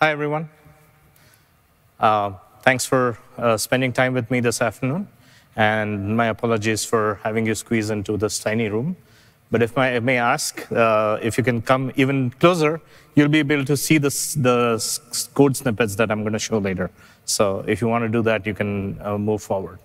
Hi, everyone. Uh, thanks for uh, spending time with me this afternoon. And my apologies for having you squeeze into this tiny room. But if I may ask, uh, if you can come even closer, you'll be able to see this, the code snippets that I'm going to show later. So if you want to do that, you can uh, move forward.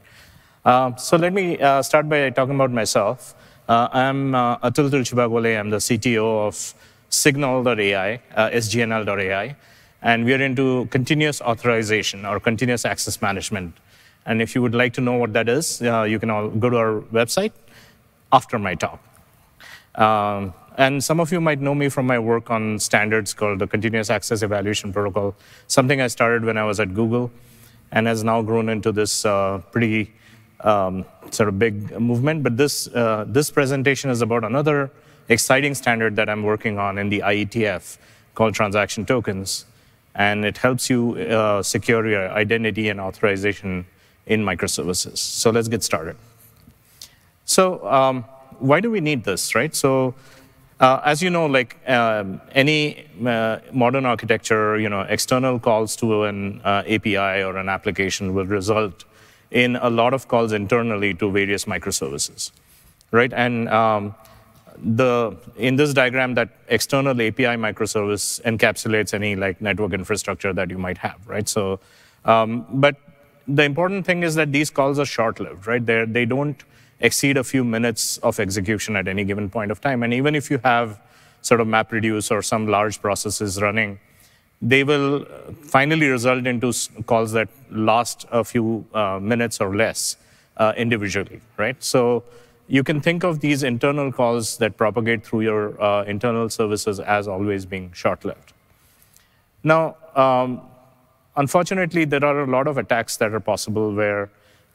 Uh, so let me uh, start by talking about myself. I'm Atul Tulshibagwale. I'm the CTO of Signal.ai, SGNL.ai and we are into continuous authorization or continuous access management. And if you would like to know what that is, uh, you can all go to our website after my talk. Um, and some of you might know me from my work on standards called the Continuous Access Evaluation Protocol, something I started when I was at Google and has now grown into this uh, pretty um, sort of big movement. But this, uh, this presentation is about another exciting standard that I'm working on in the IETF called transaction tokens and it helps you uh, secure your identity and authorization in microservices. So let's get started. So um, why do we need this, right? So uh, as you know, like um, any uh, modern architecture, you know, external calls to an uh, API or an application will result in a lot of calls internally to various microservices, right? And um, the in this diagram, that external API microservice encapsulates any like network infrastructure that you might have, right? So, um, but the important thing is that these calls are short-lived, right? They they don't exceed a few minutes of execution at any given point of time, and even if you have sort of MapReduce or some large processes running, they will finally result into calls that last a few uh, minutes or less uh, individually, right? So you can think of these internal calls that propagate through your uh, internal services as always being short-lived. Now, um, unfortunately, there are a lot of attacks that are possible where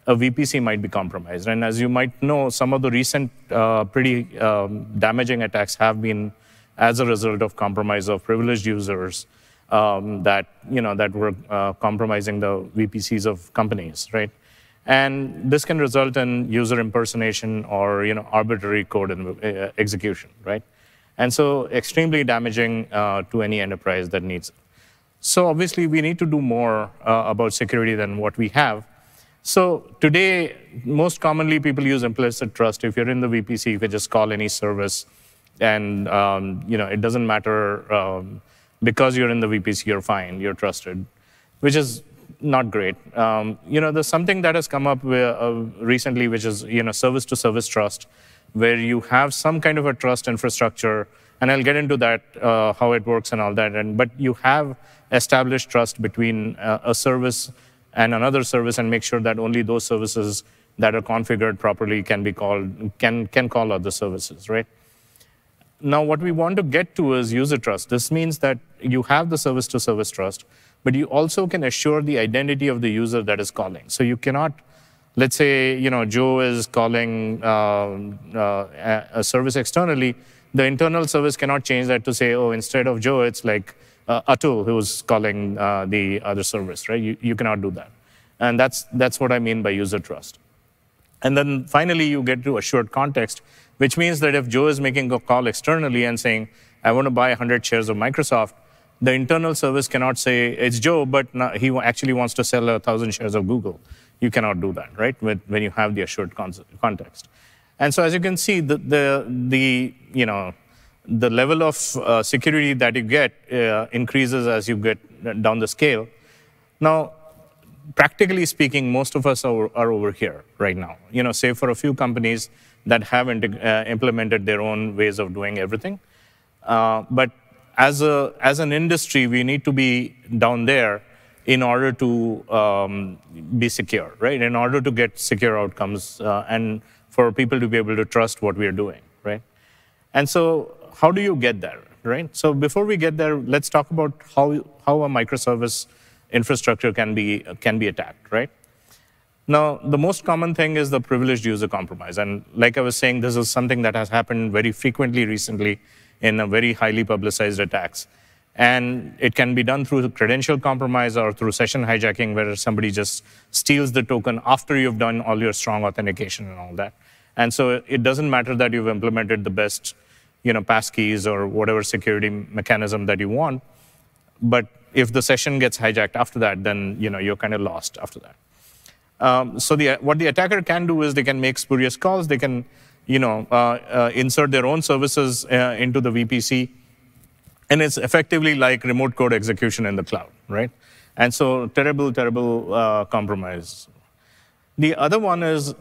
a VPC might be compromised. And as you might know, some of the recent uh, pretty um, damaging attacks have been as a result of compromise of privileged users um, that, you know, that were uh, compromising the VPCs of companies, right? And this can result in user impersonation or you know, arbitrary code uh, execution, right? And so extremely damaging uh, to any enterprise that needs it. So obviously, we need to do more uh, about security than what we have. So today, most commonly, people use implicit trust. If you're in the VPC, you can just call any service, and um, you know it doesn't matter um, because you're in the VPC, you're fine, you're trusted, which is not great. Um, you know, there's something that has come up uh, recently, which is you know service-to-service trust, where you have some kind of a trust infrastructure, and I'll get into that uh, how it works and all that. And but you have established trust between uh, a service and another service, and make sure that only those services that are configured properly can be called can can call other services, right? Now, what we want to get to is user trust. This means that you have the service-to-service trust but you also can assure the identity of the user that is calling. So you cannot, let's say, you know, Joe is calling um, uh, a service externally. The internal service cannot change that to say, oh, instead of Joe, it's like uh, Atul who's calling uh, the other service, right? You, you cannot do that. And that's, that's what I mean by user trust. And then finally, you get to assured context, which means that if Joe is making a call externally and saying, I want to buy 100 shares of Microsoft, the internal service cannot say it's Joe, but he actually wants to sell a thousand shares of Google. You cannot do that, right? When you have the assured context. And so, as you can see, the the, the you know the level of uh, security that you get uh, increases as you get down the scale. Now, practically speaking, most of us are, are over here right now. You know, save for a few companies that haven't uh, implemented their own ways of doing everything. Uh, but as, a, as an industry, we need to be down there in order to um, be secure, right? In order to get secure outcomes uh, and for people to be able to trust what we are doing, right? And so, how do you get there, right? So, before we get there, let's talk about how, how a microservice infrastructure can be, can be attacked, right? Now, the most common thing is the privileged user compromise. And like I was saying, this is something that has happened very frequently recently in a very highly publicized attacks. And it can be done through credential compromise or through session hijacking, where somebody just steals the token after you've done all your strong authentication and all that. And so it doesn't matter that you've implemented the best you know, passkeys or whatever security mechanism that you want, but if the session gets hijacked after that, then you know, you're kind of lost after that. Um, so the, what the attacker can do is they can make spurious calls. They can you know, uh, uh, insert their own services uh, into the VPC. And it's effectively like remote code execution in the cloud, right? And so terrible, terrible compromise. The other one is,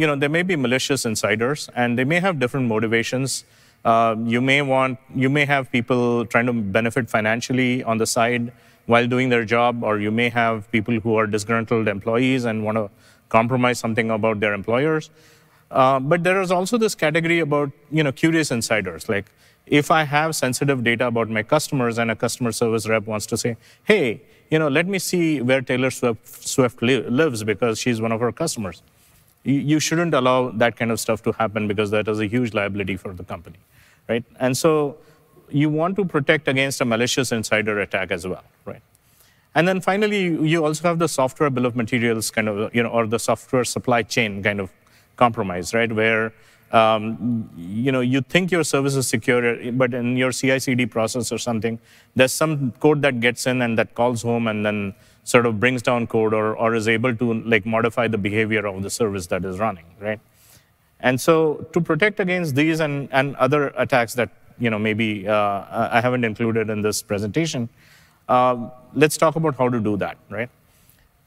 you know, there may be malicious insiders, and they may have different motivations. Uh, you may want, you may have people trying to benefit financially on the side while doing their job, or you may have people who are disgruntled employees and want to compromise something about their employers. Uh, but there is also this category about, you know, curious insiders, like if I have sensitive data about my customers and a customer service rep wants to say, hey, you know, let me see where Taylor Swift, Swift li lives because she's one of our customers. You, you shouldn't allow that kind of stuff to happen because that is a huge liability for the company, right? And so you want to protect against a malicious insider attack as well, right? And then finally, you also have the software bill of materials kind of, you know, or the software supply chain kind of compromise, right? Where um, you know, you think your service is secure, but in your CI/CD process or something, there's some code that gets in and that calls home and then sort of brings down code or, or is able to like modify the behavior of the service that is running, right? And so to protect against these and, and other attacks that you know maybe uh, I haven't included in this presentation, uh, let's talk about how to do that, right?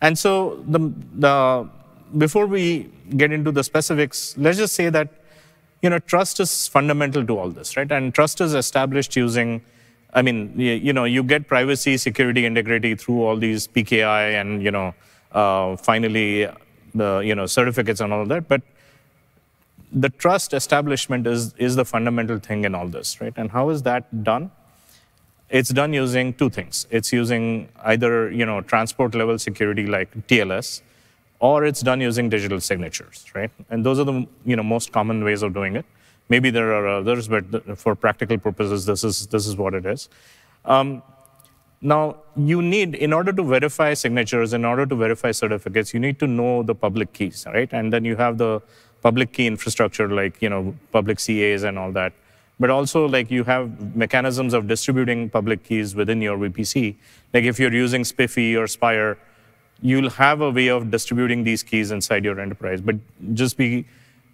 And so the, the before we get into the specifics, let's just say that you know, trust is fundamental to all this, right? And trust is established using, I mean, you know, you get privacy, security, integrity through all these PKI and, you know, uh, finally the, you know, certificates and all that. But the trust establishment is, is the fundamental thing in all this, right? And how is that done? It's done using two things. It's using either, you know, transport level security like TLS, or it's done using digital signatures, right? And those are the you know, most common ways of doing it. Maybe there are others, but for practical purposes, this is, this is what it is. Um, now, you need, in order to verify signatures, in order to verify certificates, you need to know the public keys, right? And then you have the public key infrastructure, like, you know, public CAs and all that. But also, like, you have mechanisms of distributing public keys within your VPC. Like, if you're using SPIFFE or Spire, you'll have a way of distributing these keys inside your enterprise. But just be,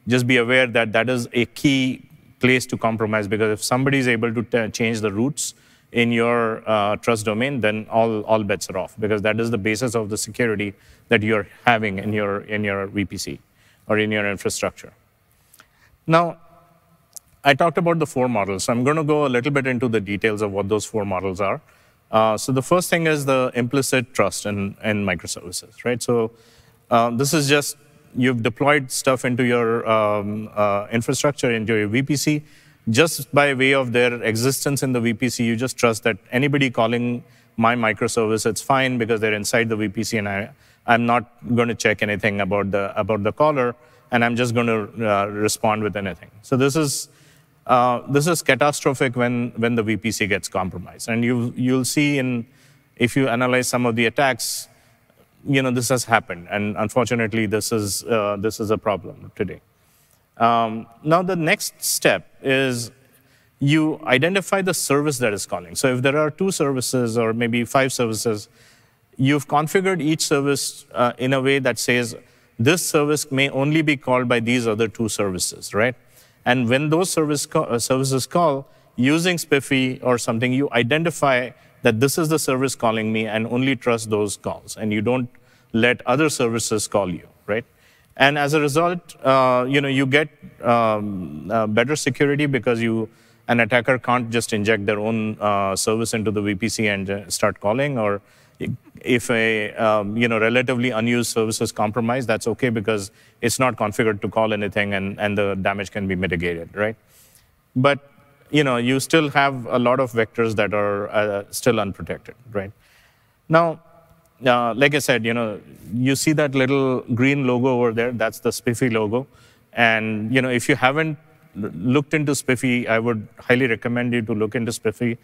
just be aware that that is a key place to compromise because if somebody is able to change the roots in your uh, trust domain, then all, all bets are off because that is the basis of the security that you're having in your, in your VPC or in your infrastructure. Now, I talked about the four models. So I'm going to go a little bit into the details of what those four models are. Uh, so the first thing is the implicit trust in, in microservices, right? So uh, this is just you've deployed stuff into your um, uh, infrastructure, into your VPC. Just by way of their existence in the VPC, you just trust that anybody calling my microservice, it's fine because they're inside the VPC and I, I'm not going to check anything about the, about the caller and I'm just going to uh, respond with anything. So this is uh, this is catastrophic when, when the VPC gets compromised. And you, you'll see in, if you analyze some of the attacks, you know, this has happened. And unfortunately, this is, uh, this is a problem today. Um, now, the next step is you identify the service that is calling. So if there are two services or maybe five services, you've configured each service uh, in a way that says this service may only be called by these other two services, right? And when those service uh, services call, using SPIFFE or something, you identify that this is the service calling me and only trust those calls. And you don't let other services call you, right? And as a result, uh, you know, you get um, uh, better security because you, an attacker can't just inject their own uh, service into the VPC and uh, start calling, or if a um, you know relatively unused service is compromised, that's okay because it's not configured to call anything, and, and the damage can be mitigated, right? But you know you still have a lot of vectors that are uh, still unprotected, right? Now, uh, like I said, you know you see that little green logo over there. That's the SPIFFE logo, and you know if you haven't looked into SPIFFE, I would highly recommend you to look into SPIFFE.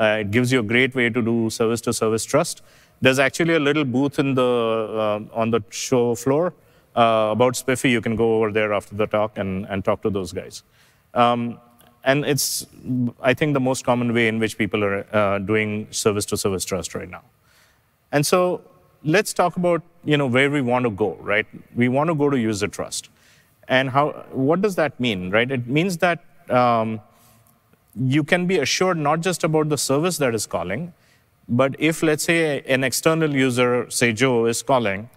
Uh, it gives you a great way to do service-to-service trust. There's actually a little booth in the, uh, on the show floor uh, about SPIFFE. You can go over there after the talk and, and talk to those guys. Um, and it's, I think, the most common way in which people are uh, doing service to service trust right now. And so let's talk about you know, where we want to go, right? We want to go to user trust. And how, what does that mean, right? It means that um, you can be assured not just about the service that is calling, but if, let's say, an external user, say Joe, is calling,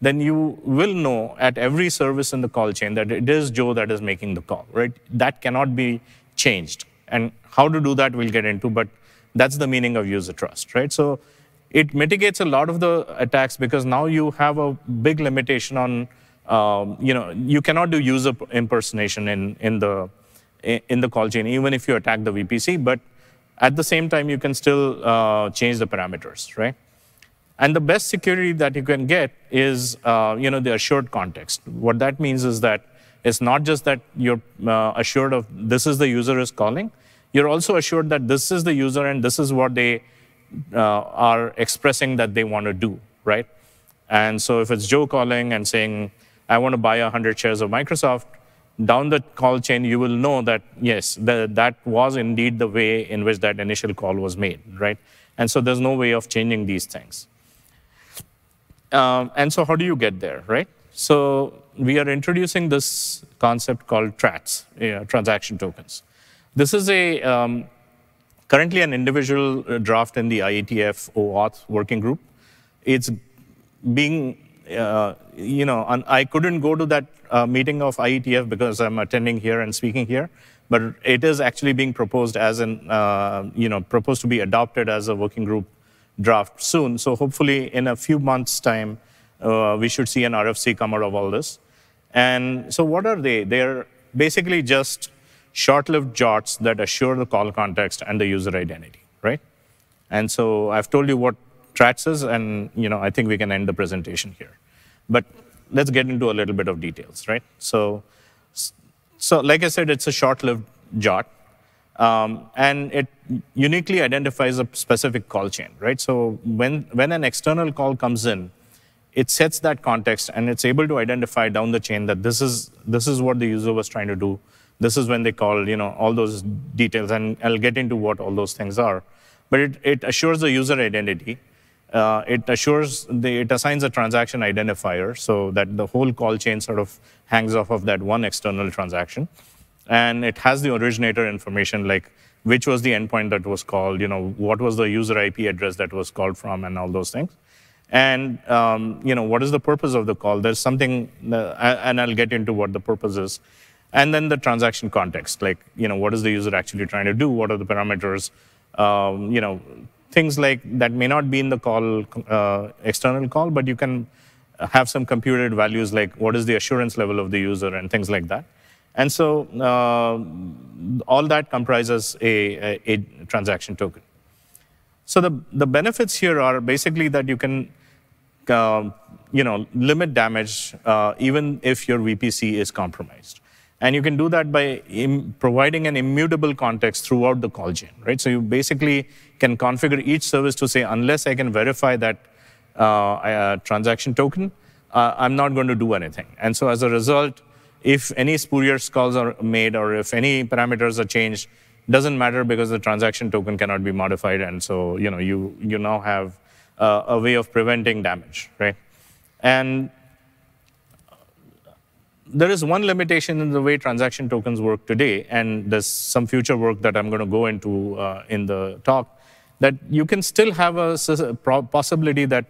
then you will know at every service in the call chain that it is Joe that is making the call, right? That cannot be changed. And how to do that, we'll get into, but that's the meaning of user trust, right? So it mitigates a lot of the attacks because now you have a big limitation on, um, you know, you cannot do user impersonation in, in, the, in the call chain, even if you attack the VPC, but at the same time, you can still uh, change the parameters, right? And the best security that you can get is, uh, you know, the assured context. What that means is that it's not just that you're uh, assured of this is the user is calling. You're also assured that this is the user and this is what they uh, are expressing that they want to do, right? And so if it's Joe calling and saying, I want to buy 100 shares of Microsoft, down the call chain, you will know that, yes, the, that was indeed the way in which that initial call was made, right? And so there's no way of changing these things. Um, and so how do you get there, right? So we are introducing this concept called TRATs, uh, transaction tokens. This is a um, currently an individual uh, draft in the IETF OAuth working group. It's being, uh, you know, I couldn't go to that uh, meeting of IETF because I'm attending here and speaking here, but it is actually being proposed as an, uh, you know, proposed to be adopted as a working group draft soon. So hopefully in a few months' time, uh, we should see an RFC come out of all this. And so what are they? They're basically just short-lived JWTs that assure the call context and the user identity, right? And so I've told you what TRATs is, and you know I think we can end the presentation here. But let's get into a little bit of details, right? So, so like I said, it's a short-lived JWT. Um, and it uniquely identifies a specific call chain, right? So when, when an external call comes in, it sets that context and it's able to identify down the chain that this is, this is what the user was trying to do. This is when they call, you know, all those details, and I'll get into what all those things are. But it, it assures the user identity. Uh, it assures, the, it assigns a transaction identifier so that the whole call chain sort of hangs off of that one external transaction and it has the originator information like which was the endpoint that was called, you know, what was the user IP address that was called from, and all those things. And um, you know, what is the purpose of the call? There's something, uh, and I'll get into what the purpose is. And then the transaction context, like you know, what is the user actually trying to do? What are the parameters? Um, you know, things like that may not be in the call uh, external call, but you can have some computed values like what is the assurance level of the user and things like that. And so uh, all that comprises a, a, a, transaction token. So the, the benefits here are basically that you can uh, you know, limit damage uh, even if your VPC is compromised. And you can do that by providing an immutable context throughout the call chain, right? So you basically can configure each service to say, unless I can verify that uh, transaction token, uh, I'm not going to do anything. And so as a result, if any spurious calls are made or if any parameters are changed, doesn't matter because the transaction token cannot be modified. And so, you know, you, you now have uh, a way of preventing damage, right? And there is one limitation in the way transaction tokens work today, and there's some future work that I'm going to go into uh, in the talk, that you can still have a possibility that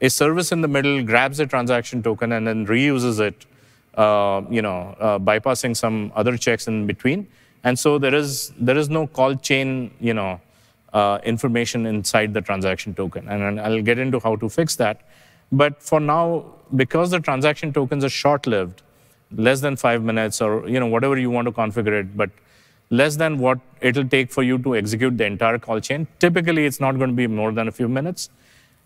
a service in the middle grabs a transaction token and then reuses it uh, you know, uh, bypassing some other checks in between. And so there is, there is no call chain, you know, uh, information inside the transaction token. And I'll get into how to fix that. But for now, because the transaction tokens are short-lived, less than five minutes or you know whatever you want to configure it, but less than what it'll take for you to execute the entire call chain. Typically, it's not going to be more than a few minutes.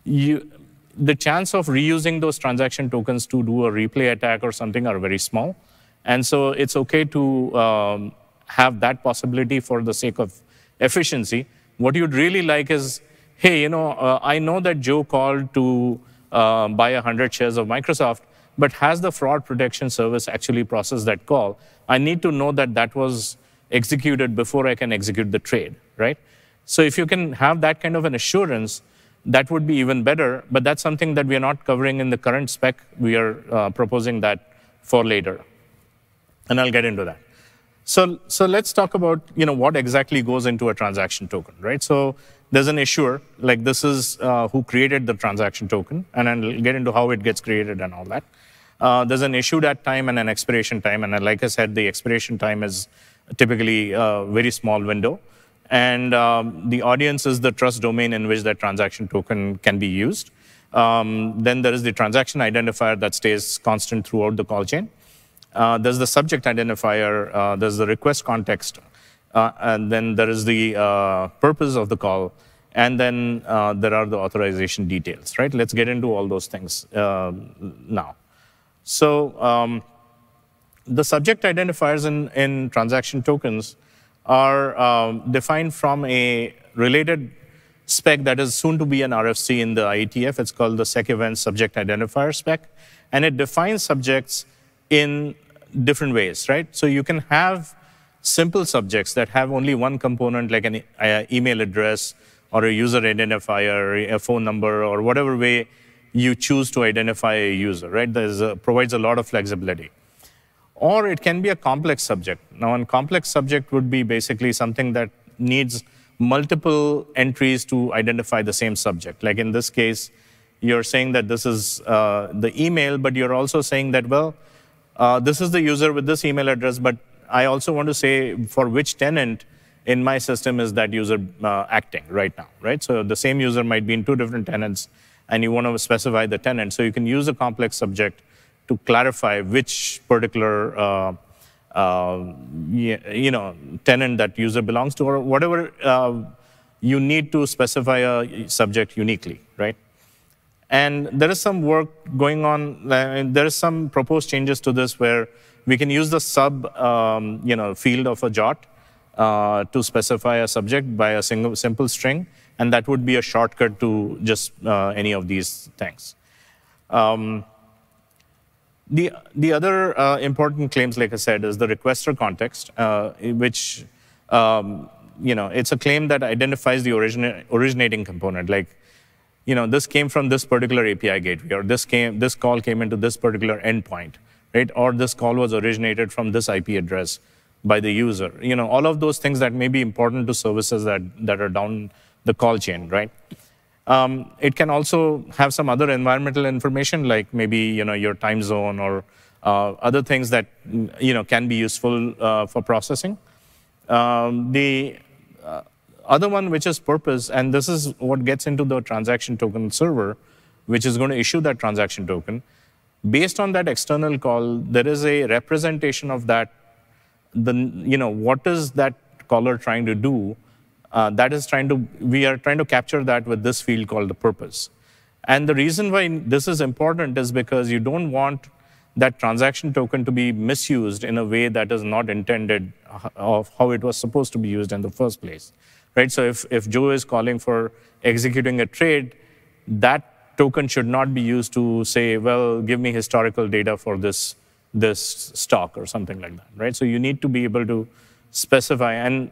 You, the chance of reusing those transaction tokens to do a replay attack or something are very small. And so it's okay to um, have that possibility for the sake of efficiency. What you'd really like is, hey, you know, uh, I know that Joe called to uh, buy 100 shares of Microsoft, but has the fraud protection service actually processed that call? I need to know that that was executed before I can execute the trade, right? So if you can have that kind of an assurance, that would be even better, but that's something that we are not covering in the current spec. We are uh, proposing that for later, and I'll get into that. So, so let's talk about you know what exactly goes into a transaction token, right? So there's an issuer, like this is uh, who created the transaction token, and I'll get into how it gets created and all that. Uh, there's an issue at time and an expiration time, and like I said, the expiration time is typically a very small window. And um, the audience is the trust domain in which that transaction token can be used. Um, then there is the transaction identifier that stays constant throughout the call chain. Uh, there's the subject identifier, uh, there's the request context, uh, and then there is the uh, purpose of the call, and then uh, there are the authorization details, right? Let's get into all those things uh, now. So um, the subject identifiers in, in transaction tokens are um, defined from a related spec that is soon to be an RFC in the IETF. It's called the SEC Event Subject Identifier spec. And it defines subjects in different ways, right? So you can have simple subjects that have only one component, like an uh, email address or a user identifier, a phone number, or whatever way you choose to identify a user, right? That provides a lot of flexibility. Or it can be a complex subject. Now, a complex subject would be basically something that needs multiple entries to identify the same subject. Like in this case, you're saying that this is uh, the email, but you're also saying that, well, uh, this is the user with this email address, but I also want to say for which tenant in my system is that user uh, acting right now, right? So the same user might be in two different tenants, and you want to specify the tenant. So you can use a complex subject to clarify which particular uh, uh, you know tenant that user belongs to, or whatever uh, you need to specify a subject uniquely, right? And there is some work going on. There is some proposed changes to this where we can use the sub um, you know, field of a JWT uh, to specify a subject by a single simple string, and that would be a shortcut to just uh, any of these things. Um, the, the other uh, important claims, like I said, is the requester context, uh, which, um, you know, it's a claim that identifies the origina originating component. Like, you know, this came from this particular API gateway, or this, came, this call came into this particular endpoint, right? Or this call was originated from this IP address by the user. You know, all of those things that may be important to services that, that are down the call chain, right? Um, it can also have some other environmental information, like maybe you know your time zone or uh, other things that you know can be useful uh, for processing. Um, the uh, other one, which is purpose, and this is what gets into the transaction token server, which is going to issue that transaction token. Based on that external call, there is a representation of that. The you know what is that caller trying to do? Uh, that is trying to, we are trying to capture that with this field called the purpose. And the reason why this is important is because you don't want that transaction token to be misused in a way that is not intended of how it was supposed to be used in the first place. Right? So if, if Joe is calling for executing a trade, that token should not be used to say, well, give me historical data for this, this stock or something like that. Right? So you need to be able to specify. And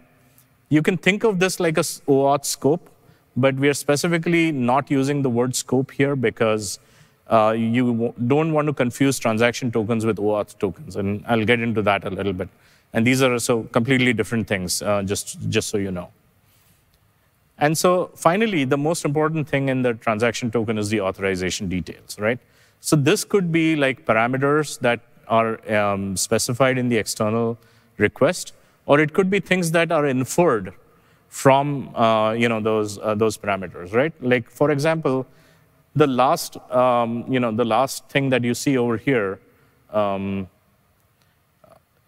you can think of this like a OAuth scope, but we are specifically not using the word scope here because uh, you don't want to confuse transaction tokens with OAuth tokens, and I'll get into that a little bit. And these are so completely different things, uh, just, just so you know. And so finally, the most important thing in the transaction token is the authorization details, right? So this could be like parameters that are um, specified in the external request or it could be things that are inferred from uh, you know those uh, those parameters, right? Like for example, the last um, you know the last thing that you see over here um,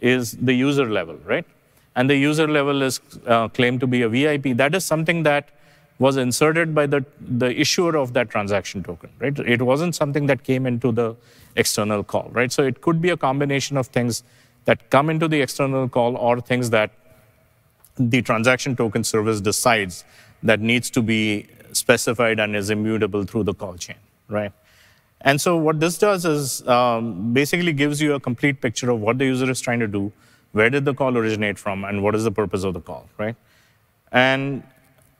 is the user level, right? And the user level is uh, claimed to be a VIP. That is something that was inserted by the, the issuer of that transaction token, right? It wasn't something that came into the external call, right? So it could be a combination of things that come into the external call or things that the transaction token service decides that needs to be specified and is immutable through the call chain, right? And so what this does is um, basically gives you a complete picture of what the user is trying to do, where did the call originate from, and what is the purpose of the call, right? And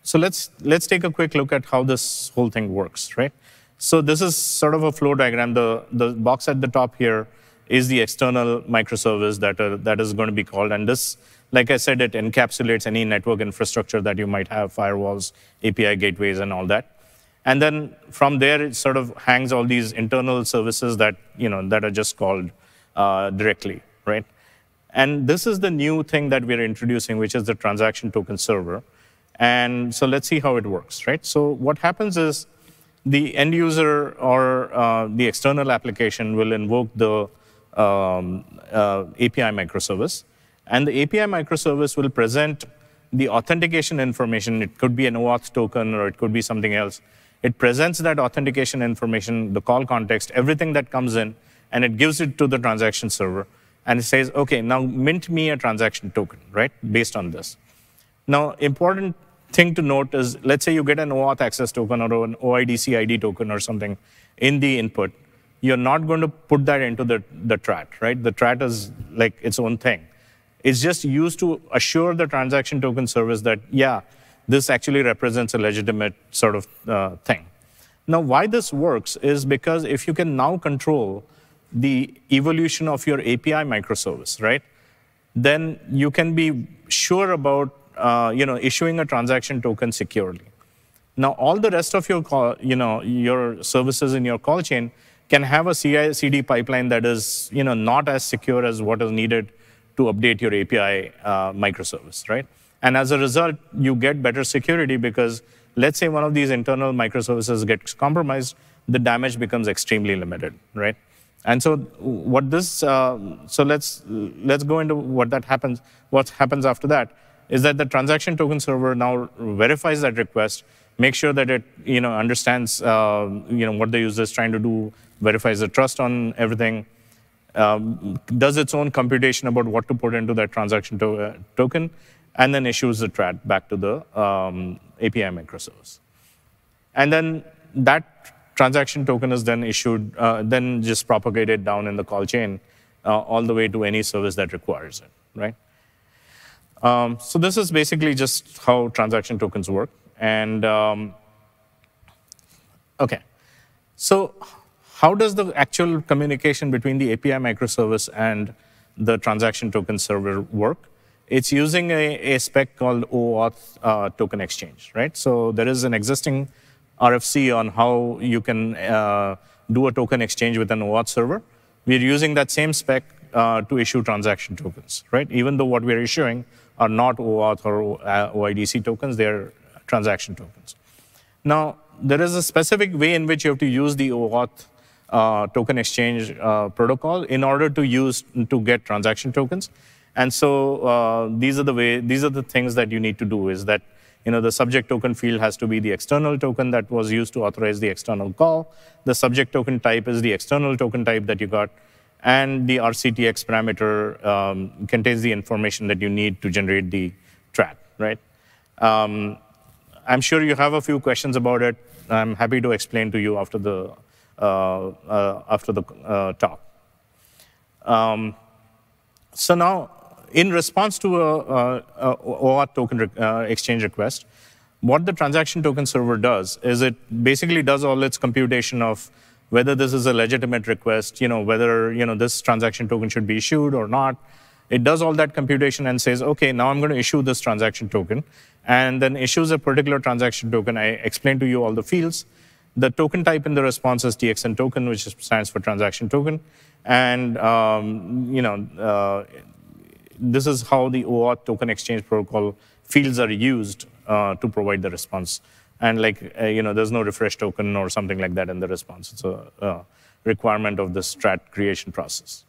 so let's let's take a quick look at how this whole thing works, right? So this is sort of a flow diagram. The the box at the top here is the external microservice that uh, that is going to be called, and this, like I said, it encapsulates any network infrastructure that you might have, firewalls, API gateways, and all that. And then from there, it sort of hangs all these internal services that you know that are just called uh, directly, right? And this is the new thing that we're introducing, which is the transaction token server. And so let's see how it works, right? So what happens is the end user or uh, the external application will invoke the um, uh, API microservice. And the API microservice will present the authentication information. It could be an OAuth token or it could be something else. It presents that authentication information, the call context, everything that comes in, and it gives it to the transaction server. And it says, okay, now mint me a transaction token, right, based on this. Now, important thing to note is, let's say you get an OAuth access token or an OIDC ID token or something in the input. You're not going to put that into the, the TRAT, right? The TRAT is like its own thing. It's just used to assure the transaction token service that, yeah, this actually represents a legitimate sort of uh, thing. Now, why this works is because if you can now control the evolution of your API microservice, right, then you can be sure about uh, you know, issuing a transaction token securely. Now, all the rest of your, call, you know, your services in your call chain can have a CI/CD pipeline that is you know, not as secure as what is needed to update your API uh, microservice, right? And as a result, you get better security because let's say one of these internal microservices gets compromised, the damage becomes extremely limited, right? And so what this, uh, so let's let's go into what that happens. What happens after that is that the transaction token server now verifies that request, makes sure that it you know understands uh, you know what the user is trying to do, verifies the trust on everything, um, does its own computation about what to put into that transaction to uh, token, and then issues the TRAT back to the um, API microservice. And then that transaction token is then issued, uh, then just propagated down in the call chain uh, all the way to any service that requires it, right? Um, so this is basically just how transaction tokens work. And um, okay, so how does the actual communication between the API microservice and the transaction token server work? It's using a, a spec called OAuth uh, token exchange, right? So there is an existing RFC on how you can uh, do a token exchange with an OAuth server. We're using that same spec uh, to issue transaction tokens, right? Even though what we're issuing are not OAuth or uh, OIDC tokens, they're transaction tokens. Now, there is a specific way in which you have to use the OAuth uh, token exchange uh, protocol in order to use to get transaction tokens. And so uh, these are the way, these are the things that you need to do is that you know, the subject token field has to be the external token that was used to authorize the external call. The subject token type is the external token type that you got. And the RCTX parameter um, contains the information that you need to generate the TRAT, right? Um, I'm sure you have a few questions about it. I'm happy to explain to you after the, uh, uh, after the uh, talk. Um, so now, in response to a, a, a OAuth token uh, exchange request, what the transaction token server does is it basically does all its computation of whether this is a legitimate request, you know, whether you know this transaction token should be issued or not. It does all that computation and says, okay, now I'm going to issue this transaction token, and then issues a particular transaction token. I explained to you all the fields. The token type in the response is TXN token, which stands for transaction token, and um, you know. Uh, this is how the OAuth token exchange protocol fields are used uh, to provide the response. And like, uh, you know, there's no refresh token or something like that in the response. It's a, a requirement of the strat creation process.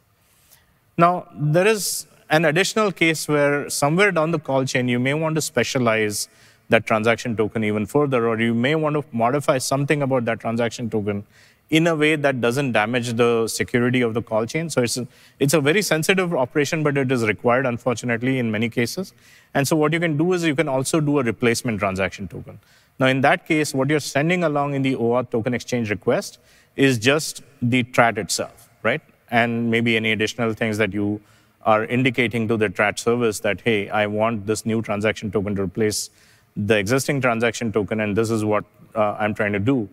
Now, there is an additional case where somewhere down the call chain, you may want to specialize that transaction token even further, or you may want to modify something about that transaction token in a way that doesn't damage the security of the call chain. So it's a, it's a very sensitive operation, but it is required, unfortunately, in many cases. And so what you can do is you can also do a replacement transaction token. Now, in that case, what you're sending along in the OAuth token exchange request is just the TRAT itself, right? And maybe any additional things that you are indicating to the TRAT service that, hey, I want this new transaction token to replace the existing transaction token, and this is what uh, I'm trying to do.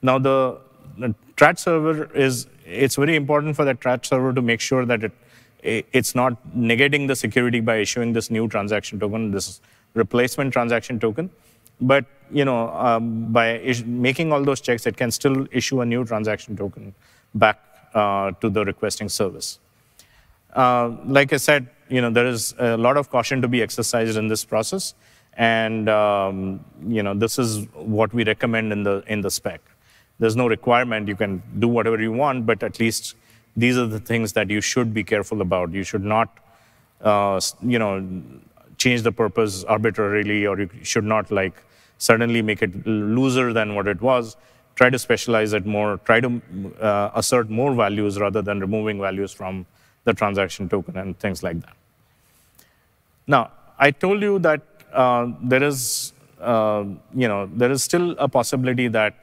Now, the, the server is, it's very important for the TRAT server to make sure that it, it's not negating the security by issuing this new transaction token, this replacement transaction token. But you know, um, by making all those checks, it can still issue a new transaction token back uh, to the requesting service. Uh, like I said, you know, there is a lot of caution to be exercised in this process, and um, you know, this is what we recommend in the in the spec. There's no requirement; you can do whatever you want, but at least these are the things that you should be careful about. You should not, uh, you know, change the purpose arbitrarily, or you should not like suddenly make it looser than what it was. Try to specialize it more. Try to uh, assert more values rather than removing values from the transaction token and things like that. Now, I told you that uh, there is, uh, you know, there is still a possibility that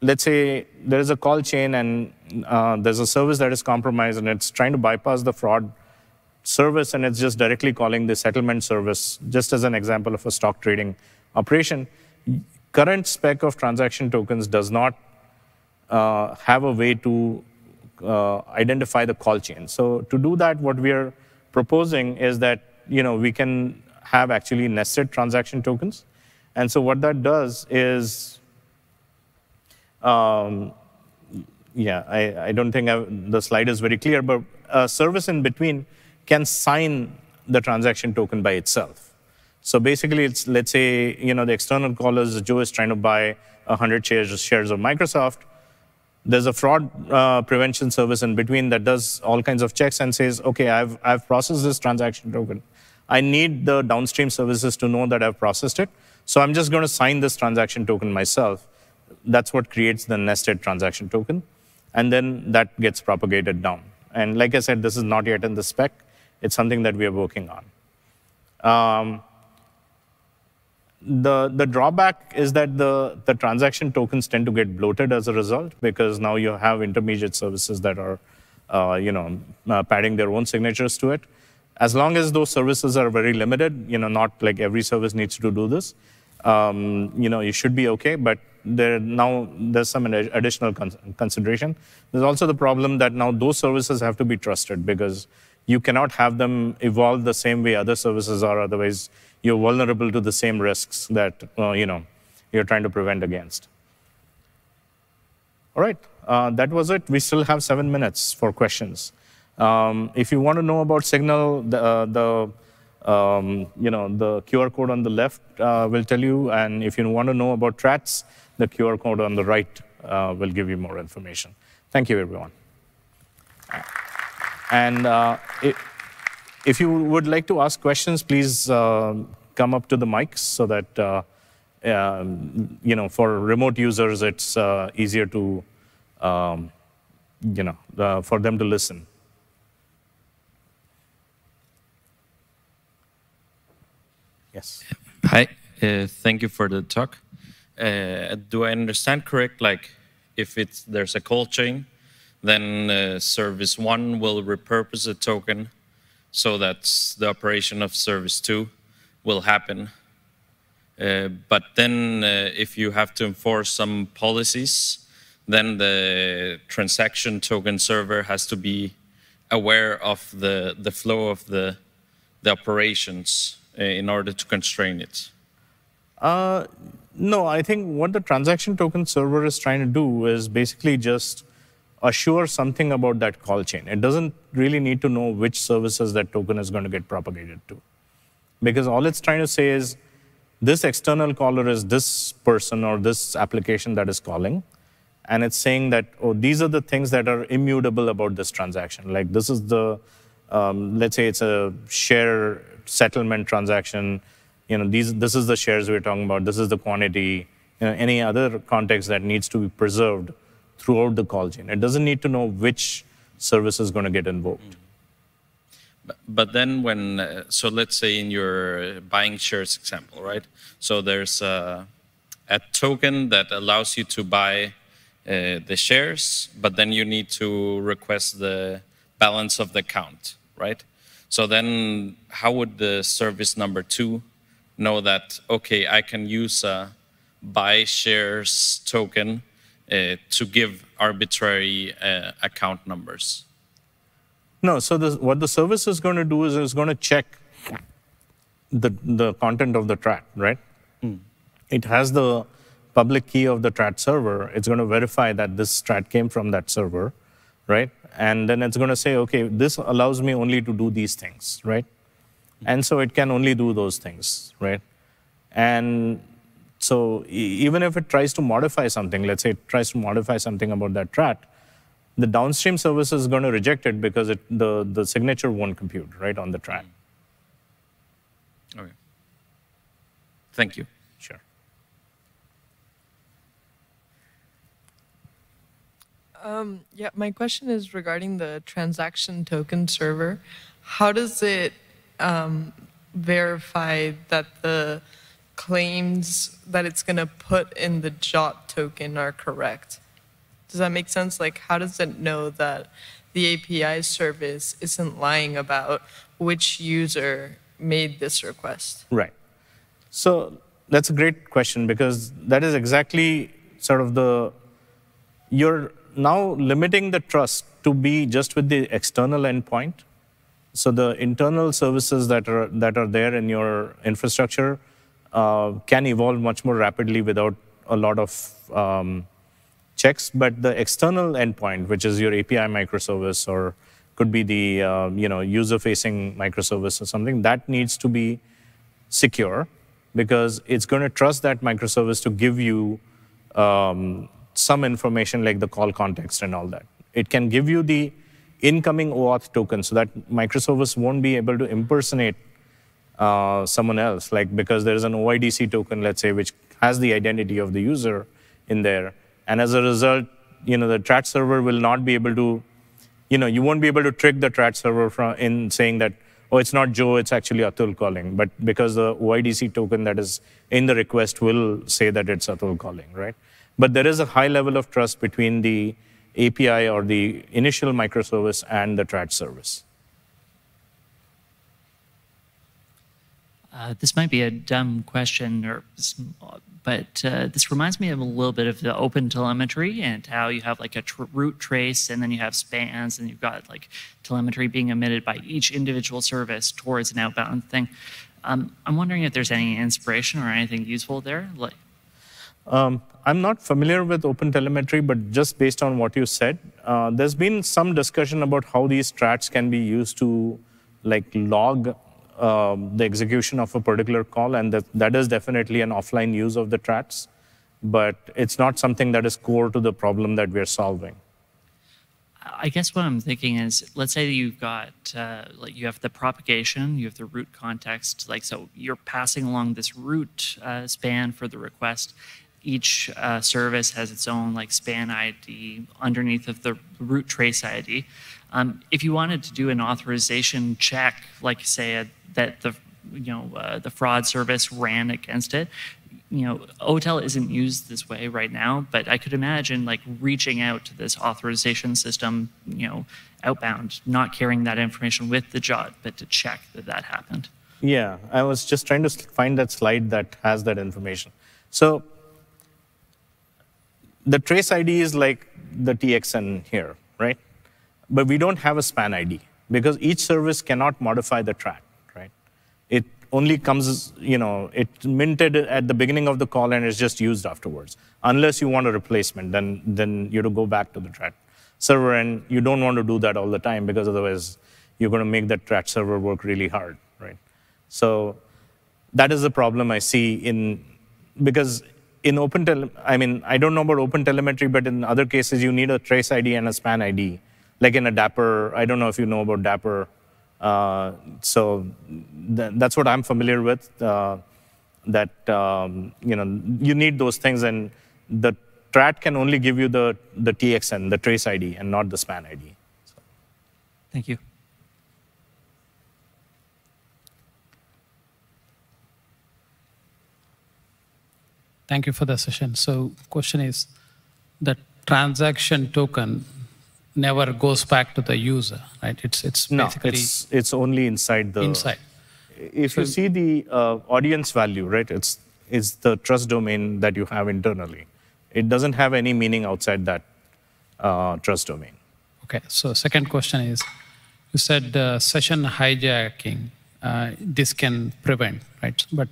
let's say there is a call chain and uh, there's a service that is compromised and it's trying to bypass the fraud service and it's just directly calling the settlement service, just as an example of a stock trading operation. Current spec of transaction tokens does not uh, have a way to identify the call chain. So to do that, what we are proposing is that you know we can have actually nested transaction tokens. And so what that does is um, yeah, I, I don't think I, the slide is very clear, but a service in between can sign the transaction token by itself. So basically, it's let's say you know the external callers, Joe is trying to buy 100 shares, shares of Microsoft. There's a fraud uh, prevention service in between that does all kinds of checks and says, okay, I've, I've processed this transaction token. I need the downstream services to know that I've processed it. So I'm just going to sign this transaction token myself that's what creates the nested transaction token. And then that gets propagated down. And like I said, this is not yet in the spec. It's something that we are working on. Um, the, the drawback is that the, the transaction tokens tend to get bloated as a result because now you have intermediate services that are uh, you know, uh, padding their own signatures to it. As long as those services are very limited, you know, not like every service needs to do this, um, you know, you should be okay. But there now there's some additional consideration. There's also the problem that now those services have to be trusted because you cannot have them evolve the same way other services are. Otherwise, you're vulnerable to the same risks that uh, you know you're trying to prevent against. All right, uh, that was it. We still have seven minutes for questions. Um, if you want to know about Signal, the, uh, the um, you know, the QR code on the left uh, will tell you, and if you want to know about TRATs, the QR code on the right uh, will give you more information. Thank you, everyone. And uh, it, if you would like to ask questions, please uh, come up to the mics so that, uh, um, you know, for remote users, it's uh, easier to, um, you know, for them to listen. Yes. Hi. Uh, thank you for the talk. Uh, do I understand correct? Like, if it's there's a call chain, then uh, service one will repurpose a token so that the operation of service two will happen. Uh, but then, uh, if you have to enforce some policies, then the transaction token server has to be aware of the the flow of the the operations uh, in order to constrain it? Uh, no, I think what the transaction token server is trying to do is basically just assure something about that call chain. It doesn't really need to know which services that token is going to get propagated to. Because all it's trying to say is this external caller is this person or this application that is calling. And it's saying that, oh, these are the things that are immutable about this transaction. Like this is the, um, let's say it's a share settlement transaction, you know, these, this is the shares we're talking about, this is the quantity, you know, any other context that needs to be preserved throughout the call chain. It doesn't need to know which service is going to get invoked. But, but then when, uh, so let's say in your buying shares example, right? So there's a, a token that allows you to buy uh, the shares, but then you need to request the balance of the account right? So then how would the service number two know that, okay, I can use a buy shares token Uh, to give arbitrary uh, account numbers? No, so this, what the service is going to do is it's going to check the, the content of the TRAT, right? Hmm. It has the public key of the TRAT server. It's going to verify that this TRAT came from that server, right? And then it's going to say, okay, this allows me only to do these things, right? Hmm. And so it can only do those things, right? And so e- even if it tries to modify something, let's say it tries to modify something about that TRAT, the downstream service is going to reject it because it, the, the signature won't compute, right, on the TRAT. Okay. Thank you. Sure. Yeah, my question is regarding the transaction token server. How does it um, verify that the claims that it's going to put in the JWT token are correct? Does that make sense? Like, how does it know that the API service isn't lying about which user made this request? Right. So that's a great question because that is exactly sort of the you're now limiting the trust to be just with the external endpoint. So the internal services that are that are there in your infrastructure uh, can evolve much more rapidly without a lot of um, checks. But the external endpoint, which is your API microservice or could be the uh, you know user-facing microservice or something, that needs to be secure because it's going to trust that microservice to give you um, some information like the call context and all that. It can give you the incoming OAuth token so that microservice won't be able to impersonate uh, someone else, like because there is an OIDC token, let's say, which has the identity of the user in there, and as a result, you know, the TRAT server will not be able to, you know, you won't be able to trick the TRAT server from in saying that, oh, it's not Joe, it's actually Atul calling, but because the OIDC token that is in the request will say that it's Atul calling, right? But there is a high level of trust between the API or the initial microservice and the TRAT service. Uh, this might be a dumb question, or but uh, this reminds me of a little bit of the open telemetry and how you have like a tr- root trace, and then you have spans, and you've got like telemetry being emitted by each individual service towards an outbound thing. Um, I'm wondering if there's any inspiration or anything useful there. Like, Um, I'm not familiar with open telemetry, but just based on what you said, uh, there's been some discussion about how these TRATs can be used to like log um, the execution of a particular call, and that, that is definitely an offline use of the trats, but it's not something that is core to the problem that we're solving. I guess what I'm thinking is, let's say you've got uh, like you have the propagation, you have the root context, like so you're passing along this root uh, span for the request. Each uh, service has its own like span ID underneath of the root trace ID. Um, if you wanted to do an authorization check, like say uh, that the you know uh, the fraud service ran against it, you know, OTel isn't used this way right now, but I could imagine like reaching out to this authorization system, you know, outbound, not carrying that information with the JWT, but to check that that happened. Yeah, I was just trying to find that slide that has that information. So the trace ID is like the TXN here, right? But we don't have a span ID because each service cannot modify the TRAT? It only comes, you know, it's minted at the beginning of the call and it's just used afterwards. Unless you want a replacement, then then you have to go back to the TRAT server, and you don't want to do that all the time because otherwise you're going to make that TRAT server work really hard, right? So that is the problem I see in because in open tele, I mean I don't know about open telemetry, but in other cases you need a trace ID and a span ID, like in a Dapper. I don't know if you know about Dapper. Uh, so th- that's what I'm familiar with. Uh, that um, you know you need those things, and the TRAT can only give you the the TXN, the trace ID, and not the span ID. Thank you. Thank you for the session. So question is, the transaction token never goes back to the user, right? It's it's No, it's, it's only inside the. inside. If you see the uh, audience value, right, it's, it's the trust domain that you have internally. It doesn't have any meaning outside that uh, trust domain. Okay. So second question is, you said uh, session hijacking. Uh, this can prevent, right? But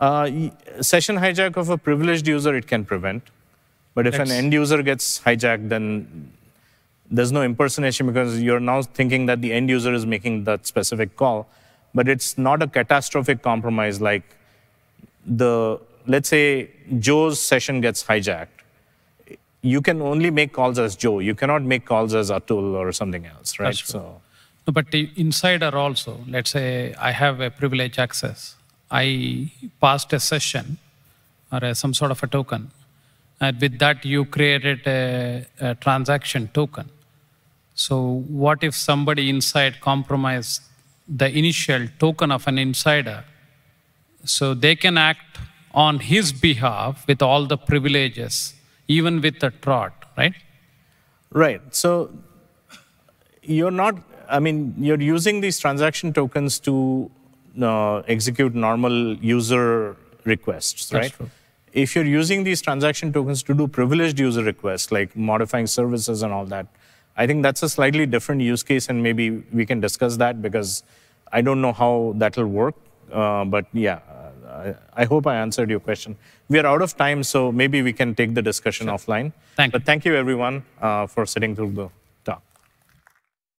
Uh, session hijack of a privileged user, it can prevent. But if an end user gets hijacked, then there's no impersonation because you're now thinking that the end user is making that specific call. But it's not a catastrophic compromise like the, let's say Joe's session gets hijacked. You can only make calls as Joe. You cannot make calls as Atul or something else, right? So, No, but the insider also, let's say I have a privilege access. I passed a session or a, some sort of a token. And with that, you created a, a transaction token. So, what if somebody inside compromised the initial token of an insider? So, they can act on his behalf with all the privileges, even with the TRAT, right? Right. So you're not, I mean, you're using these transaction tokens to uh, execute normal user requests, That's right? true. If you're using these transaction tokens to do privileged user requests, like modifying services and all that, I think that's a slightly different use case, and maybe we can discuss that because I don't know how that'll work. Uh, but yeah, I, I hope I answered your question. We are out of time, so maybe we can take the discussion offline. Thank you. But thank you, everyone, uh, for sitting through the